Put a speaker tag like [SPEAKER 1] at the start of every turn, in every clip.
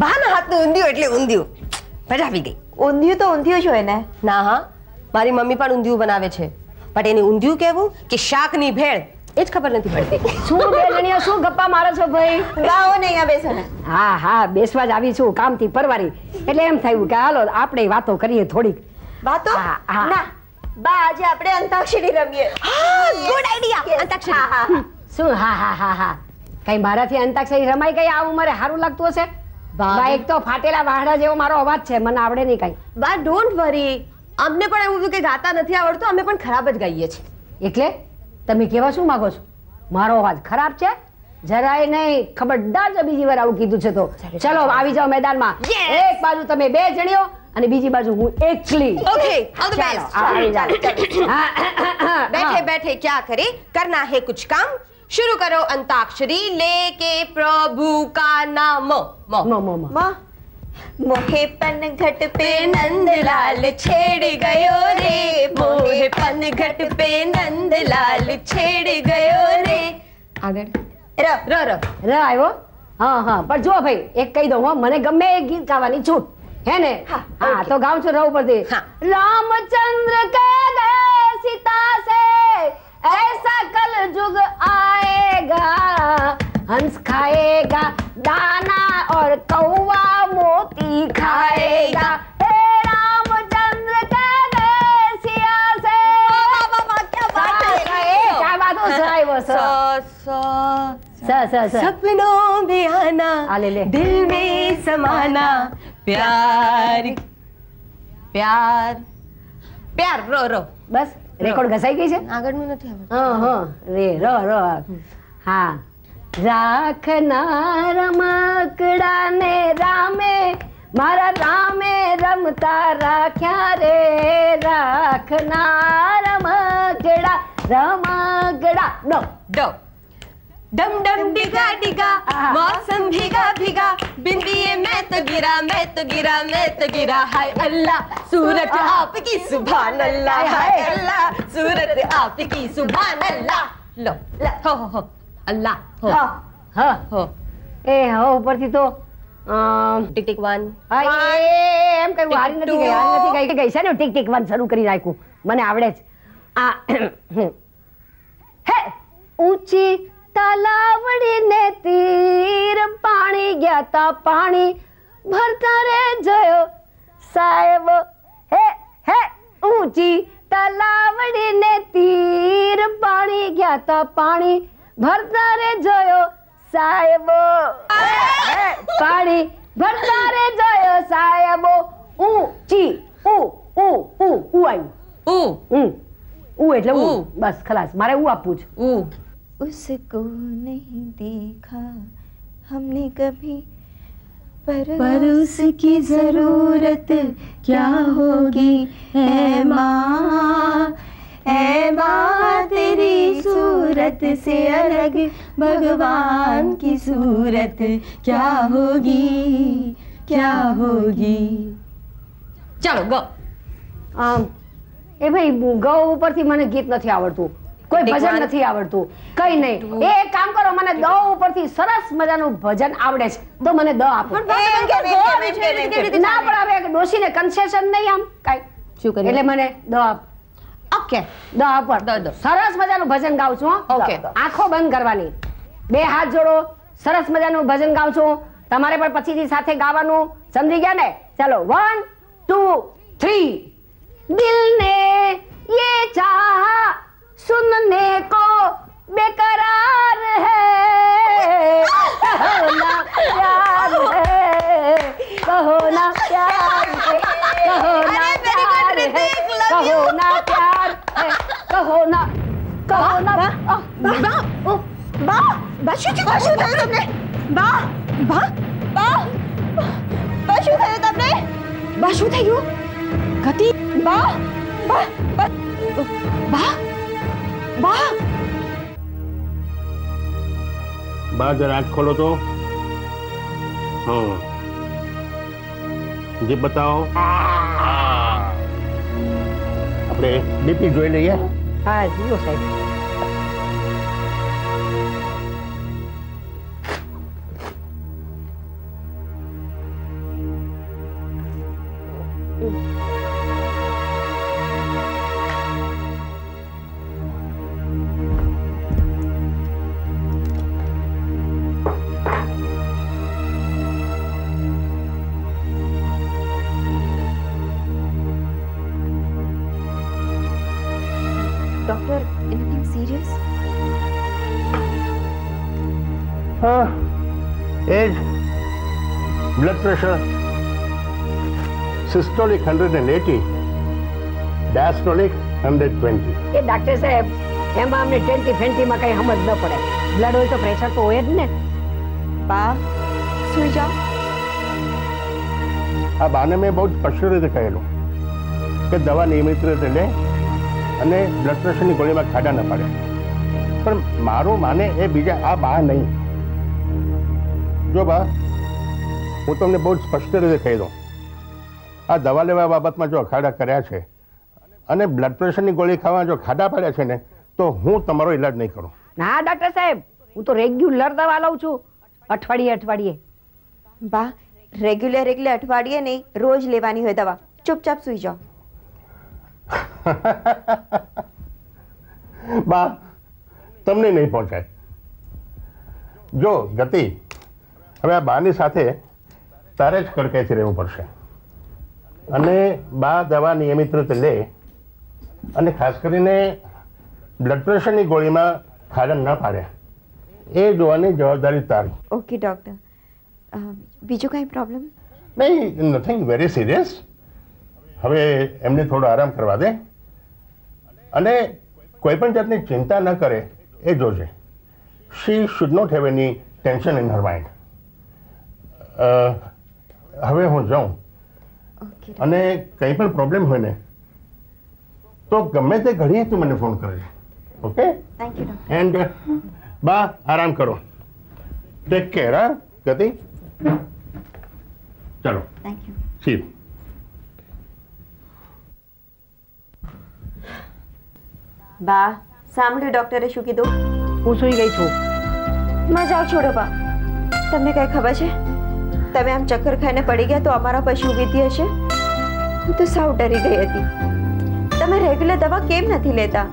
[SPEAKER 1] બાના હાથનું ઊંધિયું એટલે ઊંધિયું. મજા આવી ગઈ.
[SPEAKER 2] ઊંધિયું તો ઊંધિયું જ હોય ને.
[SPEAKER 1] ના હા. મારી મમ્મી પણ ઊંધિયું બનાવે છે. પણ એની ઊંધિયું કેવું કે શાકની ભેળ. એ જ ખબર નથી પડતી.
[SPEAKER 3] શું બે શું ગપ્પા મારો છો ભાઈ?
[SPEAKER 2] ગાઓ ને અહીંયા બેસો ને.
[SPEAKER 3] હા હા બેસવા જ આવી છું કામથી પરવારી. એટલે એમ થયું કે હાલો આપણે વાતો કરીએ થોડીક.
[SPEAKER 2] વાતો?
[SPEAKER 3] હા, હા.
[SPEAKER 2] ના. બા આજે આપણે અંતાક્ષરી રમીએ.
[SPEAKER 1] ગુડ આઈડિયા અંતાક્ષરી.
[SPEAKER 2] હા હા હા.
[SPEAKER 3] શું? હા હા હા હા. કઈ મારાથી અંતાક્ષરી રમાઈ ગઈ આ ઉંમરે સારું લાગતું હશે? એક તો ફાટેલા વાહડા જેવો મારો અવાજ છે મને આવડે નહીં કઈ.
[SPEAKER 1] બા ડોન્ટ વરી અમને પણ એવું કે ગાતા નથી આવડતું અમે પણ ખરાબ જ ગાઈએ છીએ.
[SPEAKER 3] એટલે? તમે કેવા શું માગો છો? મારો અવાજ ખરાબ છે? જરાય નહીં ખબરદાર જો બીજી વાર આવું કીધું છે તો. ચલો આવી જાઓ મેદાનમાં. એક બાજુ તમે બે જણીઓ અને બીજી બાજુ હું એકલી.
[SPEAKER 1] ઓકે ઓલ ધ બેસ્ટ
[SPEAKER 3] આવી જાઓ.
[SPEAKER 1] બેઠે બેઠે ક્યાં કરે? કરના હે કુછ કામ? शुरू करो अंताक्षरी लेके प्रभु का नाम। म
[SPEAKER 2] म। म मोहेपन घट पे
[SPEAKER 1] नंदलाल छेड़ गयो रे। मोहेपन घट पे नंदलाल छेड़ गयो रे। આગળ.
[SPEAKER 2] र।
[SPEAKER 1] र र।
[SPEAKER 3] र આવ્યો? હા હા પણ જો ભાઈ એક કહી દઉં હો મને ગમે એક ગીત ગાવાની છૂટ. હે ને?
[SPEAKER 2] હા
[SPEAKER 3] તો ગાઉં છું રહું
[SPEAKER 1] પડતી
[SPEAKER 3] રામચંદ્ર કે ગયે સીતા સે ऐसा कल जुग आएगा हंस खाएगा दाना और कौवा मोती खाएगा।
[SPEAKER 1] सपनों में आना दिल में समाना प्यार। प्यार। प्यार रो रो।
[SPEAKER 3] बस। રેકોર્ડ ઘસાઈ ગઈ છે?
[SPEAKER 1] આગળનું નથી
[SPEAKER 3] હા હા. રે ર ર. હા. રાખનાર રમકડા ને રામે મારા રામે રમતા રાખ્યા રે. રાખનાર રમકડા રમકડા ડો
[SPEAKER 1] डो डम डम डिगा डिगा
[SPEAKER 3] आहा।
[SPEAKER 1] मौसम भीगा भीगा बिंदिए मैं तो गिरा मैं तो गिरा मैं तो गिरा हाय अल्लाह सूरत
[SPEAKER 3] आहा।
[SPEAKER 1] आपकी सुभान अल्लाह
[SPEAKER 3] हाय,
[SPEAKER 1] हाय
[SPEAKER 3] हाय।
[SPEAKER 1] अल्लाह सूरत आपकी सुभान अल्लाह लो हो हो हो अल्लाह हो
[SPEAKER 3] હા હા
[SPEAKER 1] हो
[SPEAKER 3] એ હવે ઉપરથી તો અમ,
[SPEAKER 1] टिक टिक वन
[SPEAKER 3] હા, એ એમ કઈ હારી નથી ગઈ હારી નથી ગઈ ગઈ છે ને ટીક ટીક વન શરૂ કરી નાખ્યું મને આવડે જ આ હે ઊંચી તલાવડી ને તીર પાણી ગયા તા પાણી. ભરતા રે જયો સાહેબ હે હે ઊંચી તલાવડી ને તીર પાણી ગયા તા પાણી. ભરતા રે જયો સાહેબ. હે, પાણી. ભરતા રે જયો સાહેબ. ઊંચી ઉ ઉ ઉ ઉ આવ્યું
[SPEAKER 1] ઉ
[SPEAKER 3] ઉ ઉ એટલે ઉ
[SPEAKER 1] ઉ.
[SPEAKER 3] બસ ખલાસ. મારે ઉ આપવું છે.
[SPEAKER 1] ऊ
[SPEAKER 2] उसको नहीं देखा हमने कभी पर
[SPEAKER 1] पर उसकी जरूरत क्या होगी है माँ है माँ तेरी सूरत से अलग भगवान की सूरत क्या होगी क्या होगी चलो गो
[SPEAKER 3] આમ એ ભાઈ ગ ઉપરથી મને ગીત નથી આવડતું કોઈ ભજન નથી આવડતું. કઈ નહીં. એ એક કામ કરો મને દ ઉપરથી સરસ મજાનું ભજન આવડે છે. તો મને દ આપો. ના પણ હવે ડોશીને કન્સેશન નહીં આમ કઈ.
[SPEAKER 1] શું કરી
[SPEAKER 3] એટલે મને દ આપ.
[SPEAKER 1] ઓકે.
[SPEAKER 3] દ આપો. સરસ મજાનું ભજન ગાઉં છું
[SPEAKER 1] ઓકે.
[SPEAKER 3] આંખો બંધ કરવાની. બે હાથ જોડો. સરસ મજાનું ભજન ગાઉં છું. તમારે પણ પછીથી સાથે ગાવાનું. સમજી ગયા ને? ચાલો વન ટુ થ્રી દિલ ને યે ચાહ सुनने को बेकरार है। कहो प्यार है। कहो प्यार है। कहो प्यार है। कहो प्यार है। कहो ना कहो बा बा
[SPEAKER 2] बाशु जी बाशु उठाया तुमने। बा बा बा बाशु उठाया तुमने। बाशु उठायो गति। बा बा બા
[SPEAKER 4] જરા આંખ ખોલો તો? હા. જે બતાવો. આપણે બીપી જોઈ લઈએ.
[SPEAKER 3] હા જીઓ સાહેબ.
[SPEAKER 2] એનીથિંગ સિરિયસ
[SPEAKER 4] હા એ જ blood pressure systolic hundred and eighty diastolic hundred twenty
[SPEAKER 3] A doctor સાહેબ એમાં અમને ટ્વેન્ટી ફેન્ટીમાં કઈ સમજ ન પડે બ્લડ હોય તો પ્રેશર તો હોય જ ને
[SPEAKER 2] બા સુઈ જાઓ
[SPEAKER 4] આ બાને મેં બહુ જ સ્પષ્ટ રીતે કહેલું કે દવા નિયમિત રીતે લે અને બ્લડ પ્રેશરની ગોળીમાં ખાડા ન પાડે. પણ મારું માને એ બીજા આ બા નહીં. જો બા હું તમને બહુ સ્પષ્ટ રીતે કહી દઉં. આ દવા લેવા બાબતમાં જો અખાડા કર્યા છે અને બ્લડ પ્રેશરની ગોળી ખાવા જો ખાડા પાડ્યા છે ને તો હું તમારો ઈલાજ નહીં કરું.
[SPEAKER 3] ના ડોક્ટર સાહેબ હું તો રેગ્યુલર દવા લઉં છું. અઠવાડિયે અઠવાડિયે.
[SPEAKER 2] બા રેગ્યુલર એટલે અઠવાડિયે નહીં રોજ લેવાની હોય દવા. ચૂપચાપ સુઈ જાઓ.
[SPEAKER 4] બા તમને નહીં પહોંચાય. જો ગતિ હવે આ બાની સાથે તારે જ કડકાઈથી રહેવું પડશે. અને બા દવા નિયમિત રીતે લે અને ખાસ કરીને બ્લડ પ્રેશરની ગોળીમાં ખાડન ન પાડે. એ જોવાની જવાબદારી તારી.
[SPEAKER 2] ઓકે ડોક્ટર બીજો બીજું કાંઈ પ્રોબ્લેમ
[SPEAKER 4] નહીં નથિંગ વેરી સિરિયસ હવે એમને થોડો આરામ કરવા દે. અને કોઈ પણ જાતની ચિંતા ન કરે એ જોજે she should not have any tension in her mind હવે હું જાઉં. અને કંઈ પણ પ્રોબ્લેમ હોય ને તો ગમે તે ઘડીએ તું મને ફોન કરજે ઓકે
[SPEAKER 2] થેન્ક યુ
[SPEAKER 4] એન્ડ બા આરામ કરો. ટેક કેર હા ગતિ? ચલો.
[SPEAKER 2] થેન્ક યુ
[SPEAKER 4] સી
[SPEAKER 2] બા સાંભળ્યું ડોક્ટરે શું કીધું?
[SPEAKER 3] હું સુઈ ગઈ છું.
[SPEAKER 2] મજાક છોડો બા. તમને કઈ ખબર છે? તમે આમ ચક્કર ખાઈને પડી ગયા તો અમારા પછી વીતી હશે? હું તો સાવ ડરી ગઈ હતી. તમે રેગ્યુલર દવા કેમ નથી લેતા?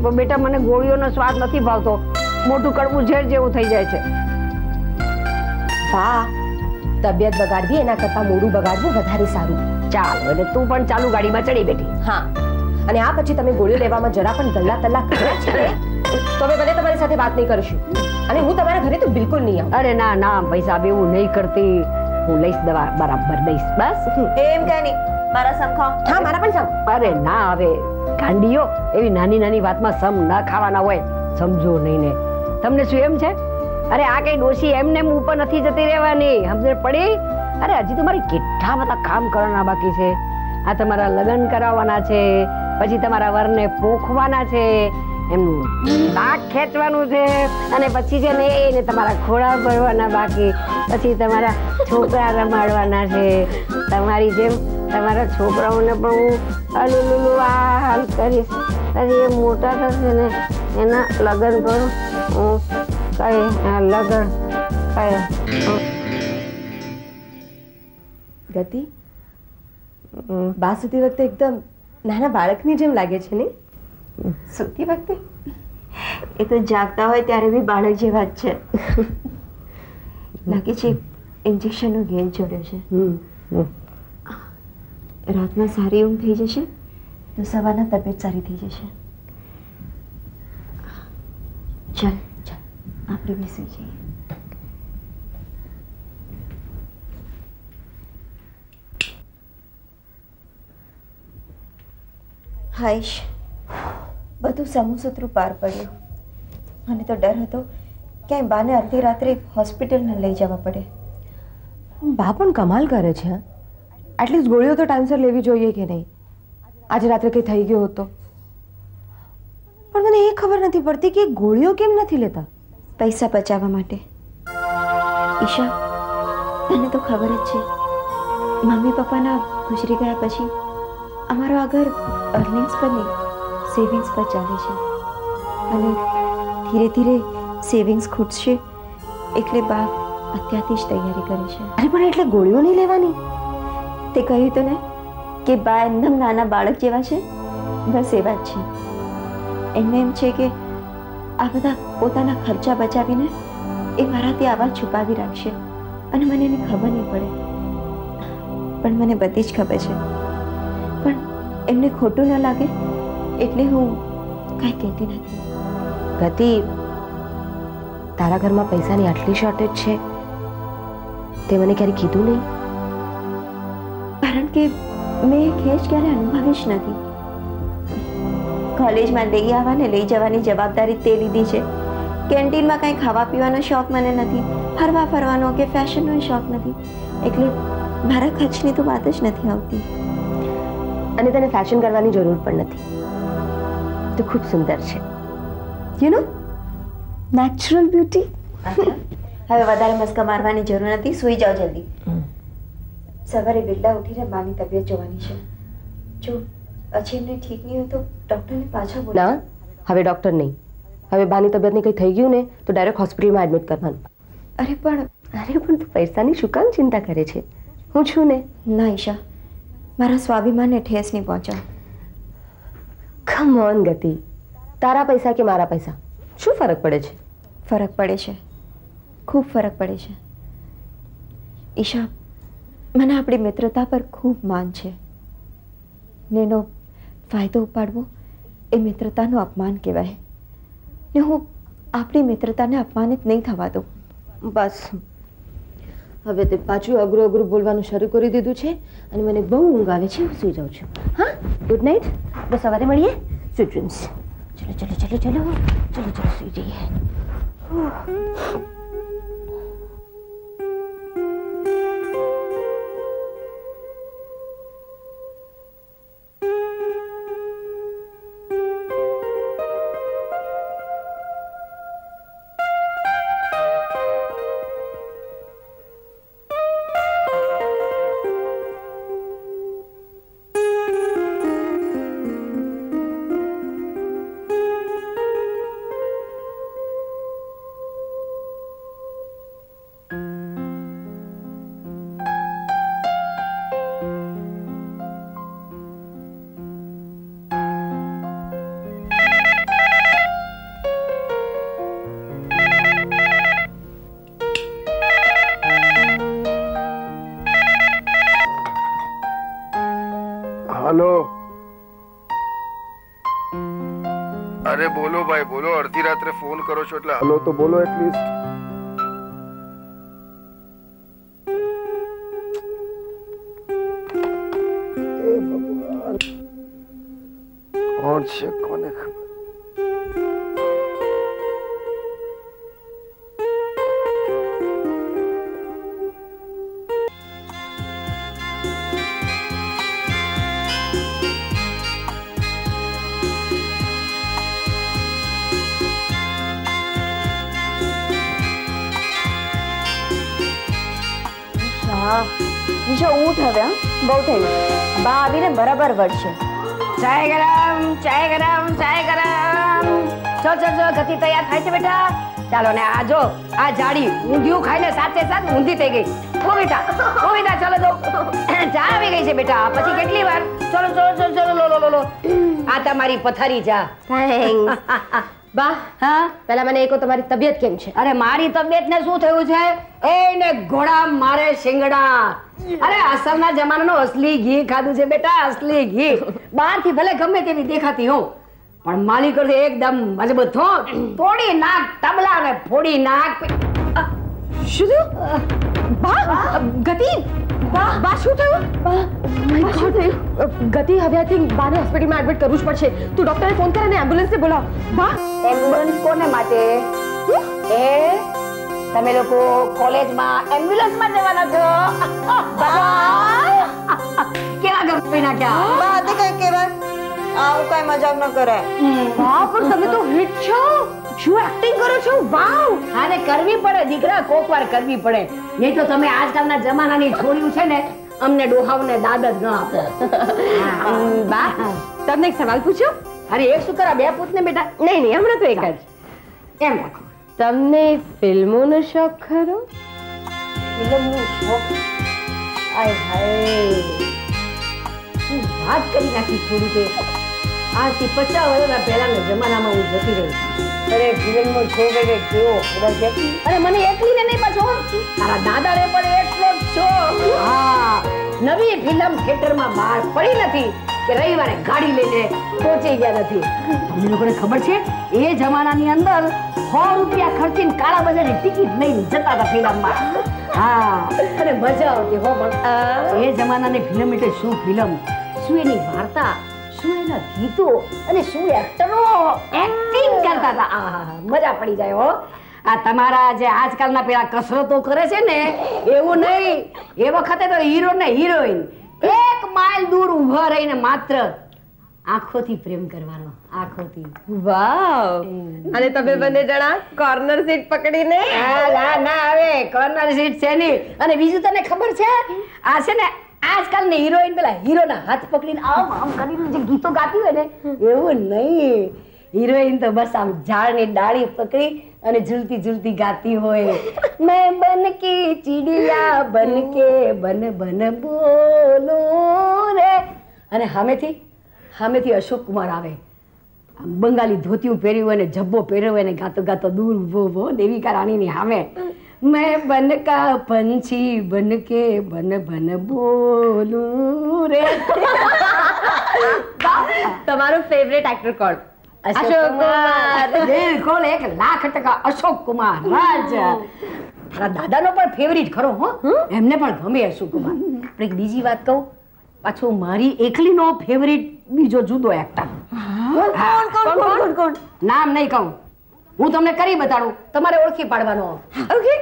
[SPEAKER 3] બો બેટા મને ગોળીઓનો સ્વાદ નથી ભાવતો. મોટું કડવું ઝેર જેવું થઈ જાય છે.
[SPEAKER 1] બા તબિયત બગાડવી એના કરતાં મોડું બગાડવું વધારે સારું.
[SPEAKER 3] ચાલ અને તું પણ ચાલુ ગાડીમાં ચડી બેઠી.
[SPEAKER 1] હા. અને આ પછી તમે ગોળીઓ લેવામાં જરા પણ ગલ્લા તલ્લા કર્યા છે તો અમે ભલે તમારી સાથે વાત નહીં કરીશું. અને હું તમારા ઘરે તો બિલકુલ નહીં આવું.
[SPEAKER 3] અરે ના ના પૈસા એવું નહીં કરતી. હું લઈશ દવા બરાબર લઈશ બસ.
[SPEAKER 2] એમ કે નહીં. મારા સમખાઓ
[SPEAKER 1] હા મારા પણ સાંભળો
[SPEAKER 3] અરે ના હવે ગાંડીઓ એવી નાની નાની વાતમાં સમ ના ખાવાના હોય. સમજો નહીં ને. તમને શું એમ છે? અરે આ કઈ ડોશી એમને ઉપર નથી જતી રહેવાની. સમજણ પડી? અરે હજી તો મારી કેટલા બધા કામ કરવાના બાકી છે. આ તમારા લગ્ન કરાવવાના છે. પછી તમારા વરને પોખવાના છે એમનું પાક ખેંચવાનું છે અને પછી છે ને એને તમારા ખોળા ભરવાના બાકી. પછી તમારા છોકરા રમાડવાના છે. તમારી જેમ તમારા છોકરાઓને પણ હું અલુલુલુ આ હાલ કરીશ. પછી એ મોટા થશે ને એના લગ્ન પણ હું કઈ લગ્ન કઈ.
[SPEAKER 1] ગતિ? બાસુતી વખતે એકદમ નાના બાળકની જેમ લાગે છે ને?
[SPEAKER 2] સૂતી વખતે એ તો જાગતા હોય ત્યારે બી બાળક જેવા જ છે. લાગે છે ઇન્જેક્શનનો ગેન ચડ્યો છે. રાતમાં સારી ઊંઘ થઈ જશે તો સવારના તબિયત સારી થઈ જશે. ચાલ ચાલ. આપણે બેસી જઈએ. હાઈશ બધું સમુસૂત્રું પાર પડ્યું. મને તો ડર હતો ક્યાંય બાને અડધી રાત્રે હોસ્પિટલ ન લઈ જવા પડે.
[SPEAKER 1] બા પણ કમાલ કરે છે એટલીસ્ટ ગોળીઓ તો ટાઈમસર લેવી જોઈએ કે નહીં? આજે રાત્રે કંઈ થઈ ગયો હતો પણ મને એ ખબર નથી પડતી કે ગોળીઓ કેમ નથી લેતા?
[SPEAKER 2] પૈસા બચાવવા માટે. ઈશા તને તો ખબર જ છે મમ્મી પપ્પાના ગુજરી ગયા પછી અમારો આ ઘર અર્નિંગ્સ પર નહીં સેવિંગ્સ પર ચાલે છે. અને ધીરે ધીરે સેવિંગ્સ ખૂટશે એટલે બા અત્યારથી જ તૈયારી કરે છે.
[SPEAKER 1] અરે પણ એટલે ગોળીઓ નહીં લેવાની?
[SPEAKER 2] તે કહ્યું તો ને કે બા એકદમ નાના બાળક જેવા છે? બસ એવા જ છે. એમને એમ છે કે આ બધા પોતાના ખર્ચા બચાવીને એ મારાથી આવા છુપાવી રાખશે. અને મને એની ખબર નહીં પડે. પણ મને બધી જ ખબર છે. પણ એમને ખોટું ન લાગે એટલે હું કાંઈ કહેતી નથી.
[SPEAKER 1] ગતિ તારા ઘરમાં પૈસાની આટલી શોર્ટેજ છે? તે મને ક્યારે કીધું નહીં?
[SPEAKER 2] કારણ કે મેં એ ખેંચ ક્યારે અનુભવી જ નથી. કોલેજમાં લઈ આવવાને લઈ જવાની જવાબદારી તે લીધી છે. કેન્ટીનમાં કંઈ ખાવા પીવાનો શોખ મને નથી ફરવા ફરવાનો કે ફેશનનો શોખ નથી. એટલે મારા ખર્ચની તો વાત જ નથી આવતી.
[SPEAKER 1] અને તને ફેશન કરવાની જરૂર પણ નથી. તો ખૂબ સુંદર છે. યુ નો નેચરલ બ્યુટી
[SPEAKER 2] હવે વધારે મસ્કા મારવાની જરૂર નથી. સૂઈ જાઓ જલ્દી. સવારે વહેલા ઉઠીને માની તબિયત જોવાની છે. જો પછી એમને ઠીક નહીં હોય તો ડૉક્ટરને પાછા બોલો
[SPEAKER 1] ના હવે ડૉક્ટર નહીં. હવે બાની તબિયતને કંઈ થઈ ગયું ને તો ડાયરેક્ટ હોસ્પિટલમાં એડમિટ કરવાનું.
[SPEAKER 2] અરે પણ
[SPEAKER 1] અરે પણ તું પૈસાની શું કામ ચિંતા કરે છે? હું છું ને?
[SPEAKER 2] ના ઈશા. મારા સ્વાભિમાનને ઠેસ નહીં પહોંચાવ
[SPEAKER 1] કમ ઓન ગતિ. તારા પૈસા કે મારા પૈસા? શું ફરક પડે છે?
[SPEAKER 2] ફરક પડે છે. ખૂબ ફરક પડે છે. ઈશા મને આપણી મિત્રતા પર ખૂબ માન છે. ને એનો ફાયદો ઉપાડવો એ મિત્રતાનું અપમાન કહેવાય. ને હું આપણી મિત્રતાને અપમાનિત નહીં થવા દઉં.
[SPEAKER 1] બસ. હવે તે પાછું અઘરું અઘરું બોલવાનું શરૂ કરી દીધું છે અને મને બહુ ઊંઘ આવે છે, હું સુઈ જાઉં છું. હા? ગુડ નાઇટ બસ સવારે મળીએ. સ્વીટ ડ્રીમ્સ ચલો ચલો ચલો ચલો. ચલો ચલો, સુઈ જઈએ.
[SPEAKER 5] બોલો ભાઈ બોલો. અડધી રાત્રે ફોન કરો છો એટલે હલો તો બોલો એટલીસ્ટ
[SPEAKER 2] ઈશા ઊઠ હવે બહુ થયું બા આવીને બરાબર વળશે.
[SPEAKER 3] ચાય ગરમ ચાય ગરમ ચાય ગરમ. ચો ચો ચો ગતિ તૈયાર થાય છે બેટા. ચાલો ને આ જો આ જાડી ઊંધિયું ખાઈને સાથે સાથ ઊંધી થઈ ગઈ. ઓ બેટા ઓ બેટા ચાલો જો. ચા આવી ગઈ છે બેટા. પછી કેટલી વાર? ચલો ચલો ચલો ચલો લો લો લો. આ તમારી પથારી જા
[SPEAKER 1] થેન્ક્સ બા
[SPEAKER 3] હા?
[SPEAKER 1] પહેલા મને એ તમારી તબિયત કેમ છે?
[SPEAKER 3] અરે મારી તબિયત ને શું થયું છે? એને ઘોડા મારે શિંગડા. અરે અસરના જમાનાનો અસલી ઘી ખાધું છે બેટા અસલી ઘી. બહારથી ભલે ગમે તેવી દેખાતી હો પણ માલિક એકદમ મજબૂત હો. તોડી નાક તબલા ને ફોડી નાક
[SPEAKER 1] શું થયું બા ગતિ બા બા શું થયું માય ગોડ ગતિ હવે આઈ થિંક બાને હોસ્પિટલમાં એડમિટ કરવું જ પડશે તું ડોક્ટરને ફોન કર અને એમ્બ્યુલન્સને બોલાવ બા
[SPEAKER 3] એમ્બ્યુલન્સ કોને માટે એ તમે લોકો કોલેજમાં એમ્બ્યુલન્સમાં જવાના છો કેવા ગપી નાખ્યા
[SPEAKER 2] બા તે કઈ કહેવાય આવું કઈ મજાક ન કરાય
[SPEAKER 1] વાહ પણ તમે તો હિટ છો શું એક્ટિંગ કરો છો? વાવ!
[SPEAKER 3] આને કરવી પડે દીકરા કોક વાર કરવી પડે. નહીં તો તમે આજકાલના જમાનાની છોડ્યું છે ને અમને ડોહાવને દાદ જ ન આપો.
[SPEAKER 1] બા. તમને એક સવાલ પૂછ્યો
[SPEAKER 3] અરે એક શું કરા બે પૂછને બેટા
[SPEAKER 1] નહીં નહીં હમણાં તો એક જ.
[SPEAKER 3] એમ રાખો.
[SPEAKER 1] તમને ફિલ્મોનો શોખ ખરો?
[SPEAKER 3] ફિલ્મનો શોખ? આય હાય. શું વાત કરી નાખી થોડી દે આજથી પચાસ વર્ષના પહેલાના જમાનામાં હું જતી રહી અરે ફિલ્મનો શોખ એટલે કેવો? ખબર છે અરે મને એકલીને નહીં પાછો તારા દાદાને પણ એટલો જ શોખ હા નવી ફિલ્મ થિયેટરમાં બહાર પડી નથી કે રવિવારે ગાડી લઈને પહોંચી ગયા નથી. તમને લોકોને ખબર છે એ જમાનાની અંદર સો રૂપિયા ખર્ચીને કાળા બજારની ટિકિટ લઈને જતા હતા ફિલ્મમાં. હા અને મજા આવતી હો પણ. એ જમાનાની ફિલ્મ એટલે શું ફિલ્મ? શું એની વાર્તા? શું એના ગીતો અને શું એક્ટરો એક્ટિંગ કરતા હતા. આહાહા, મજા પડી જાય હો. આ તમારા જે આજકાલના પેલા કસરતો કરે છે ને એવું નહીં. એ વખતે તો હીરો ને હિરોઈન એક માઇલ દૂર ઊભા રહીને માત્ર આંખોથી પ્રેમ કરવાનો આંખોથી.
[SPEAKER 1] વાવ. અને તમે બંને જણા કોર્નર સીટ પકડીને?
[SPEAKER 3] ના ના ના હવે કોર્નર સીટ છે નહીં. અને બીજું તને ખબર છે? આ છે ને આજકાલની હિરોઈન પેલા હીરોના હાથ પકડીને આમ આમ કરીને જે ગીતો ગાતી હોય ને એવું નહીં. હિરોઈન તો બસ આમ ઝાડની ડાળી પકડી અને ઝૂલતી ઝૂલતી ગાતી હોય. મેં બન કે ચીડિયા બન કે બન બન બોલો રે. અને સામેથી સામેથી અશોક કુમાર આવે. આમ બંગાળી ધોતિયું પહેર્યું હોય ને જબ્બો પહેર્યો હોય ને ગાતો ગાતો દૂર ઊભો ઊભો દેવિકા રાણીની સામે. મેં બન કા પંછી બન કે બન બન બોલું રે
[SPEAKER 1] તમારું ફેવરેટ એક્ટર કોણ
[SPEAKER 3] અશોક કુમાર બિલકુલ એક લાખ ટકા અશોક કુમાર રાજ તારા દાદાનો પણ ફેવરિટ ખરો હો એમને પણ ગમે અશોક કુમાર. પણ એક બીજી વાત કહું પાછું મારી એકલીનો ફેવરિટ બીજો જુદો એક્ટર
[SPEAKER 1] કોણ કોણ કોણ? કોણ?
[SPEAKER 3] નામ નહીં કહું. હું તમને કરી બતાડું તમારે ઓળખી પાડવાનો
[SPEAKER 1] ઓકે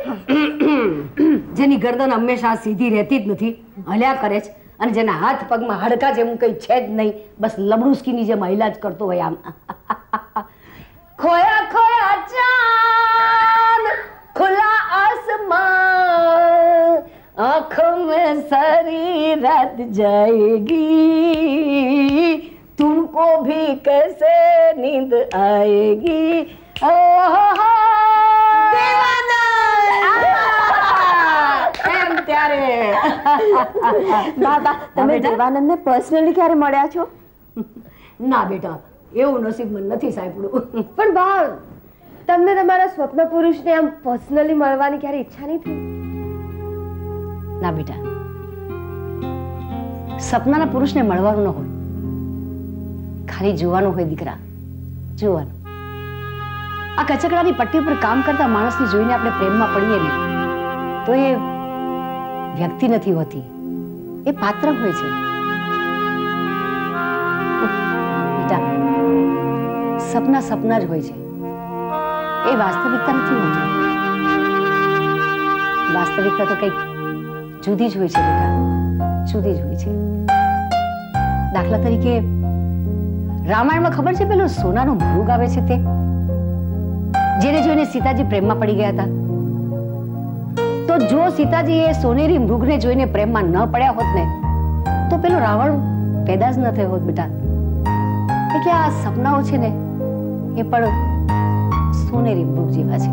[SPEAKER 3] જેની ગરદન હંમેશા સીધી રહેતી જ નથી હલ્યા કરે છે અને જેના હાથ પગમાં હાડકા જેવું કંઈ છે જ નહીં બસ લબડુસ્કીની જેમ હૈલા જ કરતો હોય આમ ખોયા ખોયા ચાંદ ખુલા આસમાન આંખों में सारी रात जाएगी तुमको भी कैसे नींद आएगी
[SPEAKER 1] બાબા તમે? દેવાનંદને પર્સનલી ક્યારે મળ્યા છો?
[SPEAKER 3] ના બેટા એવું નસીબ મને નથી સાંભળ્યું
[SPEAKER 1] પણ બા તમને તમારા સ્વપ્ન પુરુષને આમ પર્સનલી મળવાની ક્યારે ઈચ્છા નહીં થઈ?
[SPEAKER 3] ના બેટા. સપનાના પુરુષને મળવાનું ન હોય. ખાલી જોવાનું હોય દીકરા. જોવાનું. આ કચકડાની પટ્ટી ઉપર કામ કરતા માણસને જોઈને આપણે પ્રેમમાં પડીએ ને તો એ વ્યક્તિ નથી હોતી. એ પાત્ર હોય છે. સપના સપના જ હોય છે. એ વાસ્તવિકતા નથી હોતી. વાસ્તવિકતા તો કંઈક જુદી જ હોય છે, બેટા. જુદી જ હોય છે. દાખલા તરીકે, રામાયણમાં ખબર છે પેલો સોનાનો મૃગ આવે છે તે? જેને જોઈને સીતાજી પ્રેમમાં પડી ગયા હતા. તો જો સીતાજી એ સોનેરી મૃગને જોઈને પ્રેમમાં ન પડ્યા હોત ને, તો પેલો રાવણ પેદા જ ન થયો હોત બેટા. એટલે આ સપનાઓ છે ને, એ પણ સોનેરી મૃગ જેવા છે.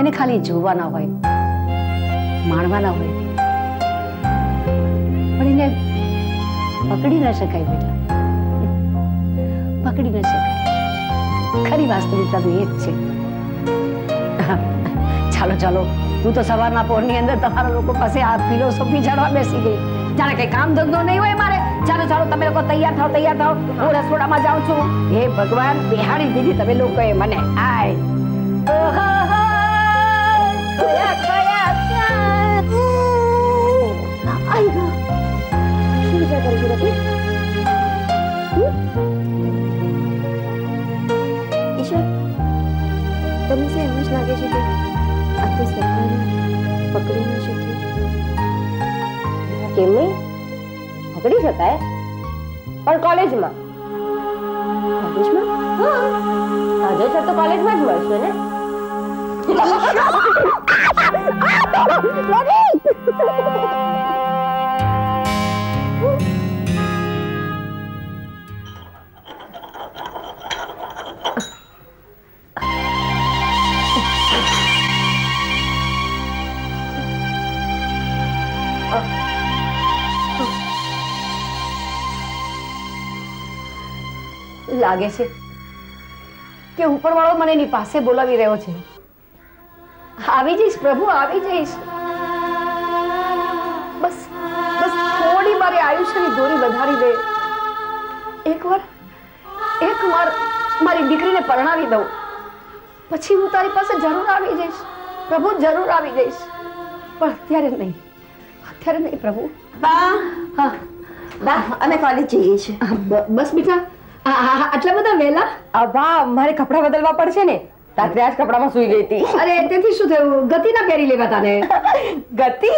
[SPEAKER 3] એને ખાલી જોવાના હોય, માણવાના હોય. પણ એને પકડી ન શકાય બેટા. પકડી ન શકાય. ખરી વાસ્તવિકતા તો એ જ છે. ચાલો ચાલો. હું તો સવારના પોરની અંદર તમારા લોકો પાસે આ ફિલોસોફી જાણવા બેસી ગઈ. જાણે કઈ કામ ધંધો નહીં હોય મારે. ચાલો ચાલો, તમે લોકો તૈયાર થાવ તૈયાર થાવ હું રસોડામાં જાઉં છું. હે ભગવાન, બિહાડી દીધી તમે લોકોએ મને. આય?
[SPEAKER 1] ઈશ્વર, તમને શું એમ જ લાગે છે કે તે સ્વપ્નને પકડી ન શકી
[SPEAKER 2] કેમ નહીં પકડી શકાય પણ કોલેજમાં
[SPEAKER 1] કોલેજમાં હા
[SPEAKER 2] આજે સર તો કોલેજમાં જ મળશે ને Ready?
[SPEAKER 3] લાગે છે કે ઉપરવાળો મને એની પાસે બોલાવી રહ્યો છે. આવી જઈશ પ્રભુ આવી જઈશ. બસ બસ થોડી મારી આયુષ્યની દોરી વધારી દે. એકવાર એક વાર મારી દીકરીને પરણાવી દઉં. પછી હું તારી પાસે જરૂર આવી જઈશ. પ્રભુ જરૂર આવી જઈશ. પણ અત્યારે નહીં. અત્યારે નહીં પ્રભુ.
[SPEAKER 2] બા.
[SPEAKER 3] હા.
[SPEAKER 2] બા અમે કોલેજ જઈએ છીએ.
[SPEAKER 3] બસ બેટા. આટલા બધા
[SPEAKER 1] વેલા અભા મારે કપડાં બદલવા પડશે ને. રાત્રે આ જ કપડામાં સુઈ ગઈ હતી.
[SPEAKER 3] અરે તેથી શું થયું? ગતિ ના પહેરી લેવા તાને.
[SPEAKER 1] ગતિ?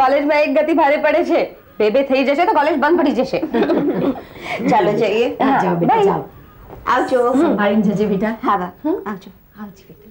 [SPEAKER 1] કોલેજમાં એક ગતિ ભારે પડે છે. બે બે થઈ જશે તો કોલેજ બંધ પડી જશે.
[SPEAKER 2] ચાલો જઈએ.
[SPEAKER 3] જાઓ બેટા જાઓ.
[SPEAKER 2] આવજો.
[SPEAKER 3] સંભાળીને જજે બેટા.
[SPEAKER 2] હા આવજો.
[SPEAKER 3] આવજે બેટા.